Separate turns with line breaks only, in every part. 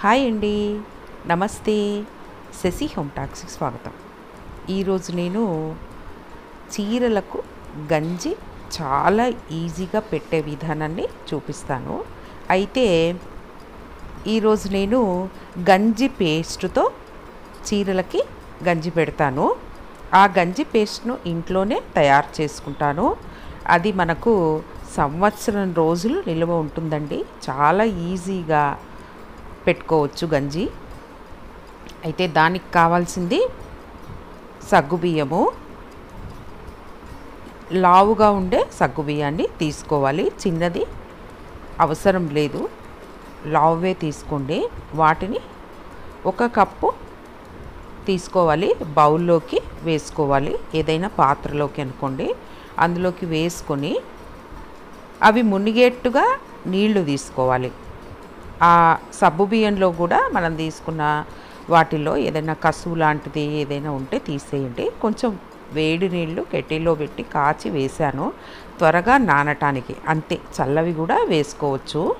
Hi అండి. నమస్తే. Shashi home టాక్స్కి స్వాగతం. ఈరోజు నేను చీరలకు గంజి చాలా ఈజీగా పెట్టే విధానాన్ని చూపిస్తాను. అయితే ఈరోజు నేను గంజి పేస్ట్తో చీరలకి గంజి పెడతాను. ఆ గంజి పేస్ట్ను ఇంట్లోనే తయారు చేసుకుంటాను. అది మనకు సంవత్సరం రోజులు నిల్వ ఉంటుందండి. చాలా ఈజీగా పెట్టుకోవచ్చు గంజి. అయితే దానికి కావాల్సింది సగ్గుబియ్యము లావుగా ఉండే సగ్గుబియ్యాన్ని తీసుకోవాలి. చిన్నది అవసరం లేదు. లావువే తీసుకోండి. వాటిని ఒక కప్పు తీసుకోవాలి. బౌల్లోకి వేసుకోవాలి. ఏదైనా పాత్రలోకి అనుకోండి. అందులోకి వేసుకొని అవి మునిగేట్టుగా నీళ్ళు తీసుకోవాలి. ఆ సబ్బు బియ్యంలో కూడా మనం తీసుకున్న వాటిల్లో ఏదైనా కసువు లాంటిది ఏదైనా ఉంటే తీసేయండి. కొంచెం వేడి నీళ్ళు కెటిల్లో పెట్టి కాచి వేశాను. త్వరగా నానటానికి అంతే చల్లవి కూడా వేసుకోవచ్చు.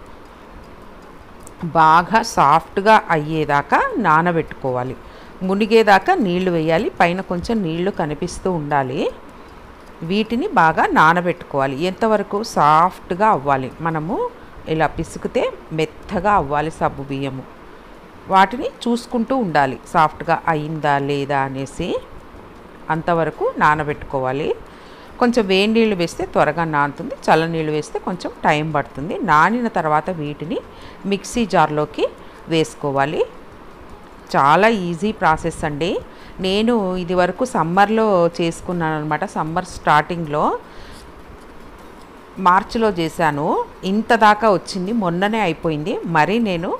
బాగా సాఫ్ట్గా అయ్యేదాకా నానబెట్టుకోవాలి. మునిగేదాకా నీళ్ళు వేయాలి. పైన కొంచెం నీళ్ళు కనిపిస్తూ ఉండాలి. వీటిని బాగా నానబెట్టుకోవాలి. ఎంతవరకు సాఫ్ట్గా అవ్వాలి? మనము ఇలా పిసికితే మెత్తగా అవ్వాలి సబ్బు బియ్యము. వాటిని చూసుకుంటూ ఉండాలి. సాఫ్ట్గా అయిందా లేదా అనేసి అంతవరకు నానబెట్టుకోవాలి. కొంచెం వేడి నీళ్ళు వేస్తే త్వరగా నానుతుంది. చల్ల నీళ్ళు వేస్తే కొంచెం టైం పడుతుంది. నానిన తర్వాత వీటిని మిక్సీ జార్లోకి వేసుకోవాలి. చాలా ఈజీ ప్రాసెస్ అండి. నేను ఇది వరకు సమ్మర్లో చేసుకున్నాను అనమాట సమ్మర్ స్టార్టింగ్లో మార్చిలో చేశాను. ఇంత దాకా వచ్చింది మొన్ననే అయిపోయింది. మరి నేను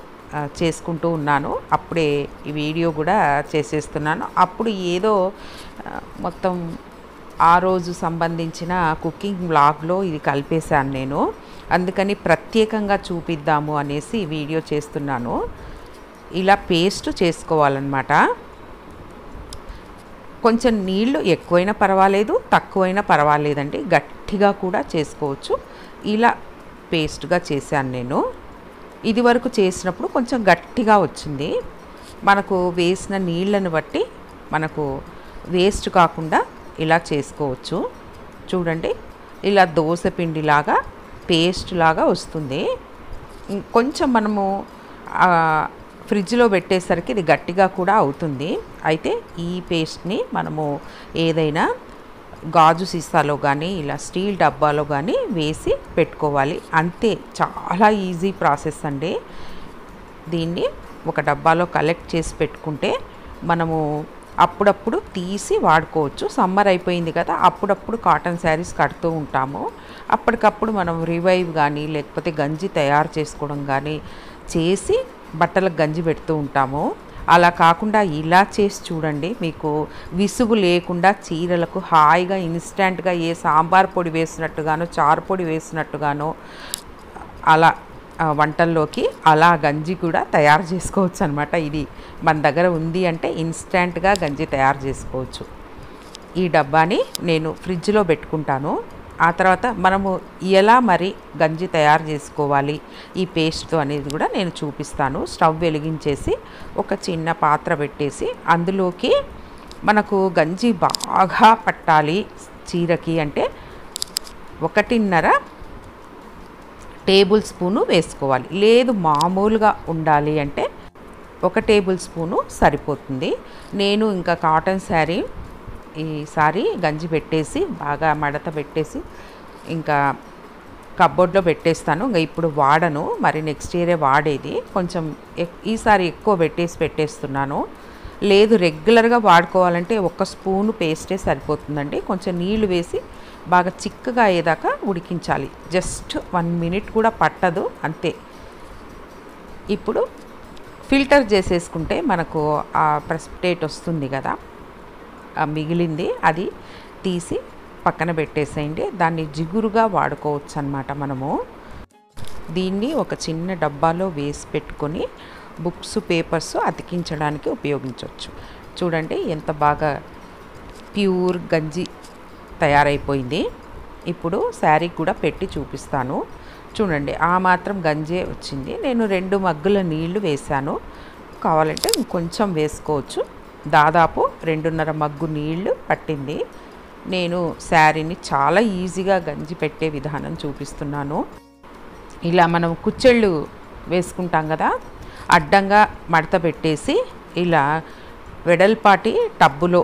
చేసుకుంటూ ఉన్నాను. అప్పుడే ఈ వీడియో కూడా చేసేస్తున్నాను. అప్పుడు ఏదో మొత్తం ఆ రోజు సంబంధించిన కుకింగ్ బ్లాగ్లో ఇది కలిపేశాను నేను. అందుకని ప్రత్యేకంగా చూపిద్దాము అనేసి వీడియో చేస్తున్నాను. ఇలా పేస్ట్ చేసుకోవాలన్నమాట. కొంచెం నీళ్ళు ఎక్కువైనా పర్వాలేదు తక్కువైనా పర్వాలేదండి. గట్టిగా కూడా చేసుకోవచ్చు. ఇలా పేస్ట్గా చేశాను నేను. ఇది వరకు చేసినప్పుడు కొంచెం గట్టిగా వచ్చింది. మనకు వేసిన నీళ్ళను బట్టి మనకు వేస్ట్ కాకుండా ఇలా చేసుకోవచ్చు. చూడండి ఇలా దోశ పిండిలాగా పేస్ట్ లాగా వస్తుంది. కొంచెం మనము ఫ్రిడ్జ్లో పెట్టేసరికి ఇది గట్టిగా కూడా అవుతుంది. అయితే ఈ పేస్ట్ని మనము ఏదైనా గాజు సీసాలో కానీ ఇలా స్టీల్ డబ్బాలో కానీ వేసి పెట్టుకోవాలి. అంతే. చాలా ఈజీ ప్రాసెస్ అండి. దీన్ని ఒక డబ్బాలో కలెక్ట్ చేసి పెట్టుకుంటే మనము అప్పుడప్పుడు తీసి వాడుకోవచ్చు. సమ్మర్ అయిపోయింది కదా అప్పుడప్పుడు కాటన్ శారీస్ కడుతూ ఉంటాము. అప్పటికప్పుడు మనం రివైవ్ కానీ లేకపోతే గంజి తయారు చేసుకోవడం కానీ చేసి బట్టలకు గంజి పెడుతూ ఉంటాము. అలా కాకుండా ఇలా చేసి చూడండి మీకు విసుగు లేకుండా చీరలకు హాయిగా ఇన్స్టెంట్గా ఏ సాంబార్ పొడి వేసినట్టుగానో చారు పొడి వేసినట్టుగానో అలా వంటల్లోకి అలా గంజి కూడా తయారు చేసుకోవచ్చు అనమాట ఇది మన దగ్గర ఉంది అంటే ఇన్స్టెంట్గా గంజి తయారు చేసుకోవచ్చు. ఈ డబ్బాని నేను ఫ్రిడ్జ్లో పెట్టుకుంటాను. ఆ తర్వాత మనము ఎలా మరి గంజి తయారు చేసుకోవాలి? ఈ పేస్ట్తో అనేది కూడా నేను చూపిస్తాను. స్టవ్ వెలిగించేసి ఒక చిన్న పాత్ర పెట్టేసి అందులోకి మనకు గంజి బాగా పట్టాలి చీరకి అంటే ఒకటిన్నర టేబుల్ స్పూను వేసుకోవాలి. లేదు మామూలుగా ఉండాలి అంటే ఒక టేబుల్ స్పూను సరిపోతుంది. నేను ఇంకా కాటన్ శారీ ఈసారి గంజి పెట్టేసి బాగా మడత పెట్టేసి ఇంకా కబ్బోర్డ్లో పెట్టేస్తాను. ఇంకా ఇప్పుడు వాడను. మరి నెక్స్ట్ ఇయరే వాడేది. కొంచెం ఈసారి ఎక్కువ పెట్టేసి పెట్టేస్తున్నాను. లేదు రెగ్యులర్గా వాడుకోవాలంటే ఒక స్పూను పేస్టే సరిపోతుందండి. కొంచెం నీళ్ళు వేసి బాగా చిక్కగా అయ్యేదాకా ఉడికించాలి. జస్ట్ వన్ మినిట్ కూడా పట్టదు. అంతే. ఇప్పుడు ఫిల్టర్ చేసేసుకుంటే మనకు ఆ ప్రెసిపిటేట్ వస్తుంది కదా. మిగిలింది అది తీసి పక్కన పెట్టేసేయండి. దాన్ని జిగురుగా వాడుకోవచ్చు అనమాట మనము. దీన్ని ఒక చిన్న డబ్బాలో వేసి పెట్టుకొని బుక్స్ పేపర్స్ అతికించడానికి ఉపయోగించవచ్చు. చూడండి ఎంత బాగా ప్యూర్ గంజి తయారైపోయింది. ఇప్పుడు శారీ కూడా పెట్టి చూపిస్తాను. చూడండి ఆ మాత్రం గంజే వచ్చింది. నేను రెండు మగ్గుల నీళ్ళు వేశాను. కావాలంటే ఇంకొంచెం వేసుకోవచ్చు. దాదాపు రెండున్నర మగ్గు నీళ్ళు పట్టింది. నేను శారీని చాలా ఈజీగా గంజి పెట్టే విధానం చూపిస్తున్నాను. ఇలా మనం కుచ్చెళ్ళు వేసుకుంటాం కదా అడ్డంగా మడత పెట్టేసి ఇలా వెడల్పాటి టబ్బులో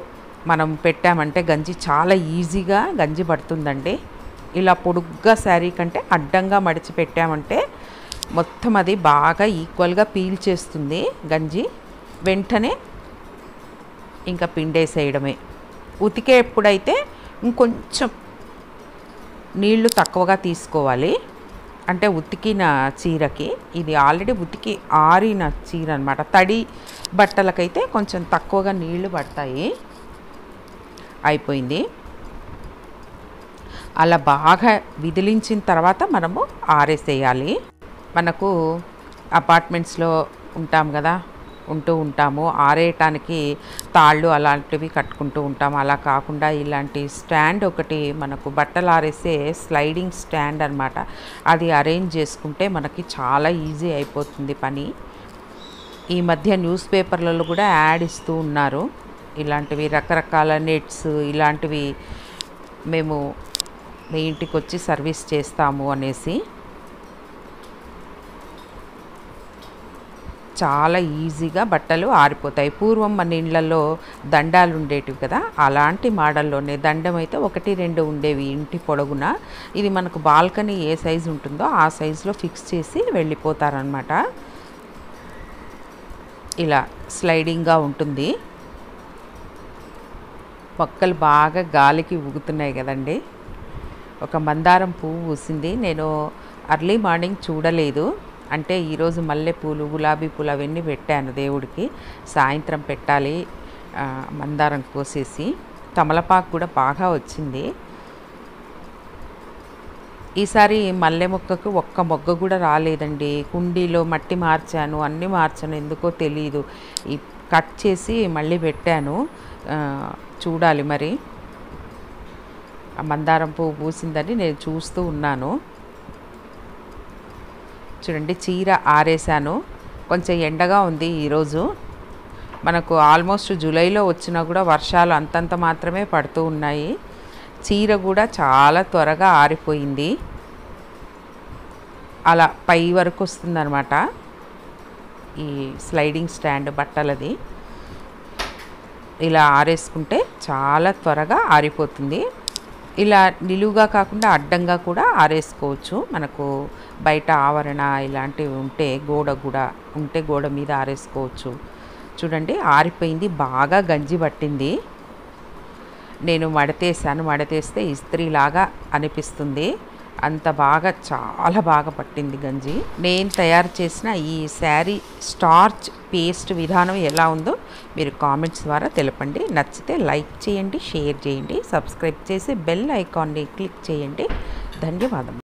మనం పెట్టామంటే గంజి చాలా ఈజీగా గంజి పడుతుందండి. ఇలా పొడుగ్గా శారీ కంటే అడ్డంగా మడిచి పెట్టామంటే మొత్తం అది బాగా ఈక్వల్గా పీల్ చేస్తుంది గంజి. వెంటనే ఇంకా పిండేసేయడమే. ఉతికేప్పుడైతే ఇంకొంచెం నీళ్ళు తక్కువగా తీసుకోవాలి. అంటే ఉతికిన చీరకి ఇది ఆల్రెడీ ఉతికి ఆరిన చీర అనమాట తడి బట్టలకైతే కొంచెం తక్కువగా నీళ్ళు పడతాయి. అయిపోయింది. అలా బాగా విదిలించిన తర్వాత మనము ఆరేసేయాలి. మనకు అపార్ట్మెంట్స్లో ఉంటాం కదా ఉంటూ ఉంటాము. ఆరేయటానికి తాళ్ళు అలాంటివి కట్టుకుంటూ ఉంటాం. అలా కాకుండా ఇలాంటి స్టాండ్ ఒకటి మనకు బట్టలు ఆరేసే స్లైడింగ్ స్టాండ్ అనమాట అది అరేంజ్ చేసుకుంటే మనకి చాలా ఈజీ అయిపోతుంది పని. ఈ మధ్య న్యూస్ పేపర్లలో కూడా యాడ్ ఇస్తూ ఉన్నారు. ఇలాంటివి రకరకాల నెట్స్ ఇలాంటివి మేము మీ ఇంటికి వచ్చి సర్వీస్ చేస్తాము అనేసి. చాలా ఈజీగా బట్టలు ఆరిపోతాయి. పూర్వం మన ఇళ్ళల్లో దండాలు ఉండేటివి కదా అలాంటి మోడల్లోనే దండం అయితే ఒకటి రెండు ఉండేవి ఇంటి పొడవున. ఇది మనకు బాల్కనీ ఏ సైజు ఉంటుందో ఆ సైజులో ఫిక్స్ చేసి వెళ్ళిపోతారనమాట ఇలా స్లైడింగ్గా ఉంటుంది. మొక్కలు బాగా గాలికి ఊగుతున్నాయి కదండి. ఒక మందారం పువ్వు పూసింది. నేను అర్లీ మార్నింగ్ చూడలేదు. అంటే ఈరోజు మల్లెపూలు గులాబీ పూలు అవన్నీ పెట్టాను దేవుడికి. సాయంత్రం పెట్టాలి మందారం కోసేసి. తమలపాకు కూడా బాగా వచ్చింది. ఈసారి మల్లె మొక్కకు ఒక్క మొగ్గ కూడా రాలేదండి. కుండీలో మట్టి మార్చాను అన్నీ మార్చాను ఎందుకో తెలియదు ఈ కట్ చేసి మళ్ళీ పెట్టాను. చూడాలి మరి. మందారం పువ్వు పూసిందని నేను చూస్తూ ఉన్నాను. చూడండి చీర ఆరేసాను కొంచెం ఎండగా ఉంది ఈరోజు మనకు ఆల్మోస్ట్ జూలైలో వచ్చినా కూడా వర్షాలు అంతంత మాత్రమే పడుతూ ఉన్నాయి. చీర కూడా చాలా త్వరగా ఆరిపోయింది. అలా పై వరకు వస్తుందన్నమాట. ఈ స్లైడింగ్ స్టాండ్ బట్టలది. ఇలా ఆరేసుకుంటే చాలా త్వరగా ఆరిపోతుంది. ఇలా నిలువుగా కాకుండా అడ్డంగా కూడా ఆరేసుకోవచ్చు. మనకు బయట ఆవరణ ఇలాంటివి ఉంటే గోడ కూడా ఉంటే గోడ మీద ఆరేసుకోవచ్చు. చూడండి ఆరిపోయింది. బాగా గంజి పట్టింది. నేను మడతేసాను మడతేస్తే ఇస్త్రీలాగా అనిపిస్తుంది. అంత బాగా చాలా బాగా పట్టింది గంజి. నేను తయారు చేసిన ఈ శారీ స్టార్చ్ పేస్ట్ విధానం ఎలా ఉందో మీరు కామెంట్స్ ద్వారా తెలపండి. నచ్చితే లైక్ చేయండి షేర్ చేయండి సబ్స్క్రైబ్ చేసి బెల్ ఐకాన్ని క్లిక్ చేయండి. ధన్యవాదం